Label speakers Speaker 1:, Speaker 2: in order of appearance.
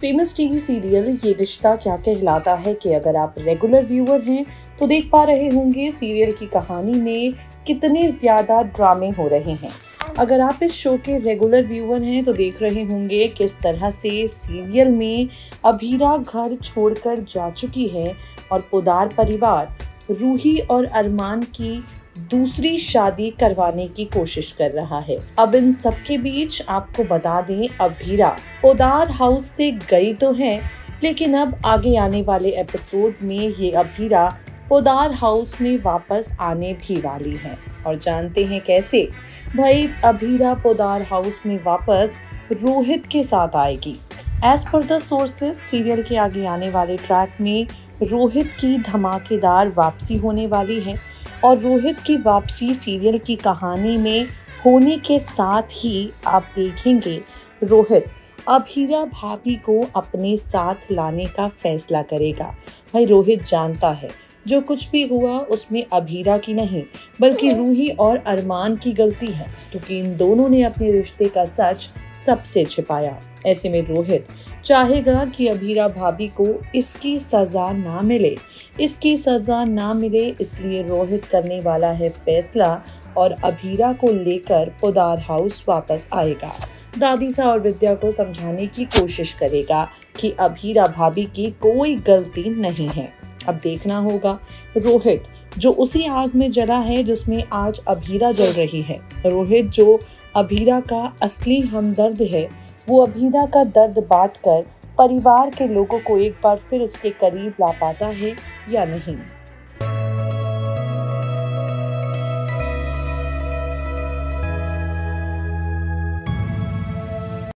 Speaker 1: Famous TV serial ये रिश्ता क्या कहलाता है कि अगर आप रेगुलर व्यूअर हैं तो देख पा रहे होंगे सीरियल की कहानी में कितने ज़्यादा ड्रामे हो रहे हैं। अगर आप इस शो के रेगुलर व्यूअर हैं तो देख रहे होंगे किस तरह से सीरियल में अभीरा घर छोड़कर जा चुकी है और पुदार परिवार, रूही और अरमान की दूसरी शादी करवाने की कोशिश कर रहा है। अब इन सबके बीच आपको बता दें अभीरा पोदार हाउस से गई तो है, लेकिन अब आगे आने वाले एपिसोड में ये अभीरा पोदार हाउस में वापस आने भी वाली है। और जानते हैं कैसे? भाई अभीरा पोदार हाउस में वापस रोहित के साथ आएगी। As per the sources serial के आगे आने वाले ट्रैक में रोहित की धमाकेदार वापसी होने वाली है। और रोहित की वापसी सीरियल की कहानी में होने के साथ ही आप देखेंगे रोहित अब हीरा भाभी को अपने साथ लाने का फैसला करेगा। भाई रोहित जानता है जो कुछ भी हुआ उसमें अभीरा की नहीं बल्कि रूही और अरमान की गलती है क्योंकि इन दोनों ने अपने रिश्ते का सच सबसे छिपाया। ऐसे में रोहित चाहेगा कि अभीरा भाभी को इसकी सजा ना मिले। इसकी सजा ना मिले इसलिए रोहित करने वाला है फैसला और अभीरा को लेकर पोदार हाउस वापस आएगा। दादी सा और विद्या को समझाने की कोशिश करेगा कि अभीरा भाभी की कोई गलती नहीं है। अब देखना होगा, रोहित जो उसी आग में जला है जिसमें आज अभीरा जल रही है। रोहित जो अभीरा का असली हमदर्द है वो अभीना का दर्द बांटकर परिवार के लोगों को एक बार फिर उसके करीब ला पाता है या नहीं।